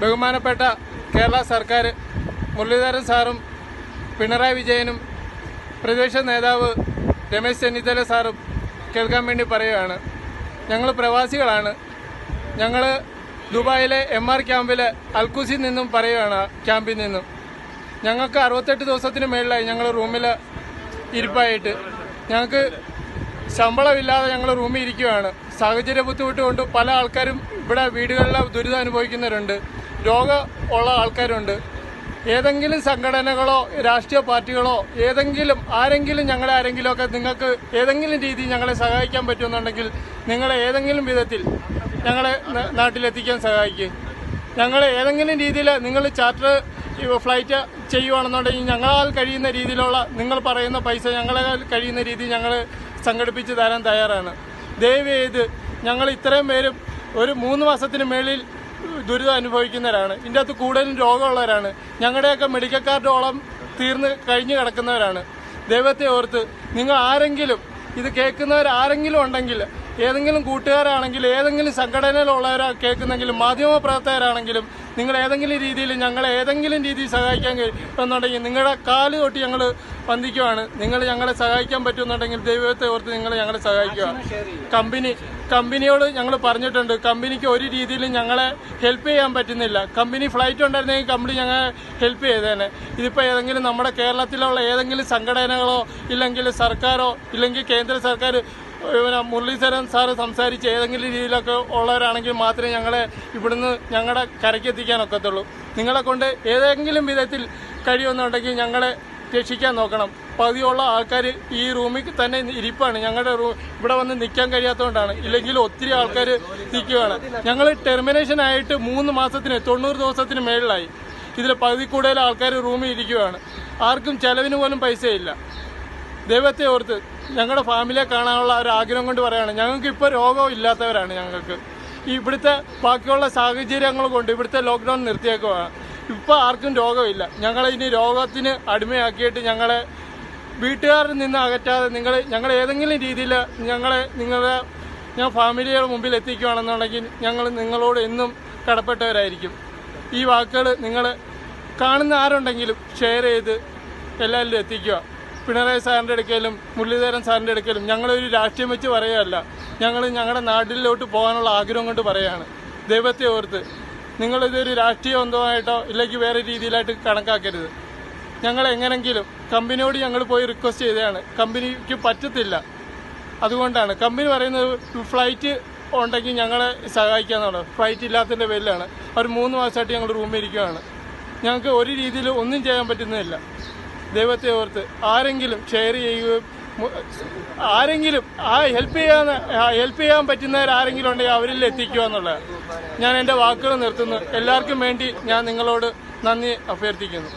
ബഹുമാനപ്പെട്ട കേരള സർക്കാർ മുരളീധരൻ സാറും പിണറായി വിജയനും പ്രതിപക്ഷ നേതാവ് രമേശ് ചെന്നിത്തല സാറും കേൾക്കാൻ വേണ്ടി പറയുകയാണ്. ഞങ്ങൾ പ്രവാസികളാണ്. ഞങ്ങൾ ദുബായിലെ എം ആർ ക്യാമ്പിലെ അൽക്കുസിൽ നിന്നും പറയുകയാണ് ക്യാമ്പിൽ നിന്നും. ഞങ്ങൾക്ക് അറുപത്തെട്ട് ദിവസത്തിന് മേളിലായി ഞങ്ങൾ റൂമിൽ ഇരിപ്പായിട്ട്. ഞങ്ങൾക്ക് ശമ്പളമില്ലാതെ ഞങ്ങൾ റൂമിൽ ഇരിക്കുകയാണ് സാഹചര്യ ബുദ്ധിമുട്ട് കൊണ്ട് പല ആൾക്കാരും ഇവിടെ വീടുകളിലെ ദുരിതം അനുഭവിക്കുന്നവരുണ്ട്. രോഗം ഉള്ള ആൾക്കാരുണ്ട്. ഏതെങ്കിലും സംഘടനകളോ രാഷ്ട്രീയ പാർട്ടികളോ ഏതെങ്കിലും ആരെങ്കിലും ഞങ്ങളെ ആരെങ്കിലും ഒക്കെ നിങ്ങൾക്ക് ഏതെങ്കിലും രീതിയിൽ ഞങ്ങളെ സഹായിക്കാൻ പറ്റുമെന്നുണ്ടെങ്കിൽ നിങ്ങളെ ഏതെങ്കിലും വിധത്തിൽ ഞങ്ങളെ നാട്ടിലെത്തിക്കാൻ സഹായിക്കും. ഞങ്ങളെ ഏതെങ്കിലും രീതിയിൽ നിങ്ങൾ ചാർട്ടർ ഫ്ലൈറ്റ് ചെയ്യുവാണെന്നുണ്ടെങ്കിൽ ഞങ്ങളാൽ കഴിയുന്ന രീതിയിലുള്ള നിങ്ങൾ പറയുന്ന പൈസ ഞങ്ങളാൽ കഴിയുന്ന രീതിയിൽ ഞങ്ങൾ സംഘടിപ്പിച്ച് തരാൻ തയ്യാറാണ്. ദയവ് ചെയ്ത് ഞങ്ങൾ ഇത്രയും പേരും ഒരു മൂന്ന് മാസത്തിന് മേളിൽ ദുരിതം അനുഭവിക്കുന്നവരാണ്. ഇതിന്റെ അകത്ത് കൂടുതലും രോഗമുള്ളവരാണ്. ഞങ്ങളുടെയൊക്കെ മെഡിക്കൽ കാർഡോളം തീർന്ന് കഴിഞ്ഞു കിടക്കുന്നവരാണ്. ദൈവത്തെ ഓർത്ത് നിങ്ങൾ ആരെങ്കിലും ഇത് കേൾക്കുന്നവർ ആരെങ്കിലും ഉണ്ടെങ്കിൽ ഏതെങ്കിലും കൂട്ടുകാരാണെങ്കിൽ ഏതെങ്കിലും സംഘടനയിലുള്ളവരാ കേൾക്കുന്നെങ്കിലും മാധ്യമ പ്രവർത്തകരാണെങ്കിലും നിങ്ങൾ ഏതെങ്കിലും രീതിയിൽ ഞങ്ങളെ ഏതെങ്കിലും രീതിയിൽ സഹായിക്കാൻ കഴിയുമെന്നുണ്ടെങ്കിൽ നിങ്ങളുടെ കാൽ തൊട്ട് ഞങ്ങൾ വന്ദിക്കുവാണ്. നിങ്ങൾ ഞങ്ങളെ സഹായിക്കാൻ പറ്റുമെന്നുണ്ടെങ്കിൽ ദൈവത്തെ ഓർത്ത് നിങ്ങൾ ഞങ്ങളെ സഹായിക്കുക. കമ്പനി കമ്പനിയോട് ഞങ്ങൾ പറഞ്ഞിട്ടുണ്ട് കമ്പനിക്ക് ഒരു രീതിയിലും ഞങ്ങളെ ഹെൽപ്പ് ചെയ്യാൻ പറ്റുന്നില്ല. കമ്പനി ഫ്ലൈറ്റ് ഉണ്ടായിരുന്നെങ്കിൽ കമ്പനി ഞങ്ങളെ ഹെൽപ്പ് ചെയ്തേനെ. ഇതിപ്പോൾ ഏതെങ്കിലും നമ്മുടെ കേരളത്തിലുള്ള ഏതെങ്കിലും സംഘടനകളോ ഇല്ലെങ്കിൽ സർക്കാരോ ഇല്ലെങ്കിൽ കേന്ദ്ര സർക്കാർ പിന്നെ മുരളീധരൻ സാറ് സംസാരിച്ച് ഏതെങ്കിലും രീതിയിലൊക്കെ ഉള്ളവരാണെങ്കിൽ മാത്രമേ ഞങ്ങളെ ഇവിടുന്ന് ഞങ്ങളുടെ കരയ്ക്ക് എത്തിക്കാനൊക്കത്തുള്ളൂ നിങ്ങളെ കൊണ്ട് ഏതെങ്കിലും വിധത്തിൽ കഴിയുമെന്നുണ്ടെങ്കിൽ ഞങ്ങളെ രക്ഷിക്കാൻ നോക്കണം. പതിയുള്ള ആൾക്കാർ ഈ റൂമിൽ തന്നെ ഇരിപ്പാണ്. ഞങ്ങളുടെ റൂം ഇവിടെ വന്ന് നിൽക്കാൻ കഴിയാത്തതുകൊണ്ടാണ് ഇല്ലെങ്കിൽ ഒത്തിരി ആൾക്കാർ നിൽക്കുകയാണ് ഞങ്ങൾ ടെർമിനേഷൻ ആയിട്ട് മൂന്ന് മാസത്തിന് തൊണ്ണൂറ് ദിവസത്തിന് മേളിലായി. ഇതിൽ പകുതി കൂടുതൽ ആൾക്കാർ റൂമിൽ ഇരിക്കുകയാണ് ആർക്കും ചെലവിന് പോലും പൈസയില്ല. ദൈവത്തെ ഓർത്ത് ഞങ്ങളുടെ ഫാമിലിയെ കാണാനുള്ള ഒരു ആഗ്രഹം കൊണ്ട് പറയുകയാണ് ഞങ്ങൾക്ക് ഇപ്പോൾ രോഗവും ഇല്ലാത്തവരാണ് ഞങ്ങൾക്ക്. ഇവിടുത്തെ ബാക്കിയുള്ള സാഹചര്യങ്ങൾ കൊണ്ട് ഇവിടുത്തെ ലോക്ക്ഡൗൺ നിർത്തിയേക്കുവാണ് ഇപ്പോൾ ആർക്കും രോഗമില്ല. ഞങ്ങളെ ഇനി രോഗത്തിന് അടിമയാക്കിയിട്ട് ഞങ്ങളെ വീട്ടുകാരിൽ നിന്ന് അകറ്റാതെ നിങ്ങൾ ഞങ്ങൾ ഏതെങ്കിലും രീതിയിൽ ഞങ്ങളെ നിങ്ങളുടെ ഞാൻ ഫാമിലിയുടെ മുമ്പിൽ എത്തിക്കുകയാണെന്നുണ്ടെങ്കിൽ ഞങ്ങൾ നിങ്ങളോട് എന്നും കടപ്പെട്ടവരായിരിക്കും. ഈ വാക്കുകൾ നിങ്ങൾ കാണുന്ന ആരുണ്ടെങ്കിലും ഷെയർ ചെയ്ത് എല്ലാവരിലും എത്തിക്കുക പിണറായി സാറിന്റെ അടുക്കലും മുരളീധരൻ സാറിന്റെ അടുക്കലും ഞങ്ങളൊരു രാഷ്ട്രീയം വെച്ച് പറയുകയല്ല. ഞങ്ങൾ ഞങ്ങളുടെ നാട്ടിലോട്ട് പോകാനുള്ള ആഗ്രഹം കൊണ്ട് പറയുകയാണ്. ദൈവത്തെ ഓർത്ത് നിങ്ങളിതൊരു രാഷ്ട്രീയ ബന്ധമായിട്ടോ ഇല്ലെങ്കിൽ വേറെ രീതിയിലായിട്ട് കണക്കാക്കരുത്. ഞങ്ങൾ എങ്ങനെങ്കിലും കമ്പനിയോട് ഞങ്ങൾ പോയി റിക്വസ്റ്റ് ചെയ്തതാണ്. കമ്പനിക്ക് പറ്റത്തില്ല. അതുകൊണ്ടാണ്. കമ്പനി പറയുന്നത് ഫ്ലൈറ്റ് ഉണ്ടെങ്കിൽ ഞങ്ങളെ സഹായിക്കാന്നുള്ളത് ഫ്ലൈറ്റ് ഇല്ലാത്തതിന്റെ പേരിലാണ്. അവർ മൂന്ന് മാസമായിട്ട് ഞങ്ങൾ റൂമിൽ ഇരിക്കുകയാണ്. ഞങ്ങൾക്ക് ഒരു രീതിയിൽ ഒന്നും ചെയ്യാൻ പറ്റുന്നില്ല ദൈവത്തെ ഓർത്ത് ആരെങ്കിലും ഷെയർ ചെയ്യുകയും ആരെങ്കിലും ആ ഹെൽപ്പ് ചെയ്യാൻ ഹെൽപ്പ് ചെയ്യാൻ പറ്റുന്നവർ ആരെങ്കിലും ഉണ്ടെങ്കിൽ അവരിൽ എത്തിക്കുക എന്നുള്ളത് ഞാൻ എന്റെ വാക്കുകൾ നിർത്തുന്നു. എല്ലാവർക്കും വേണ്ടി ഞാൻ നിങ്ങളോട് നന്ദി അഭ്യർത്ഥിക്കുന്നു.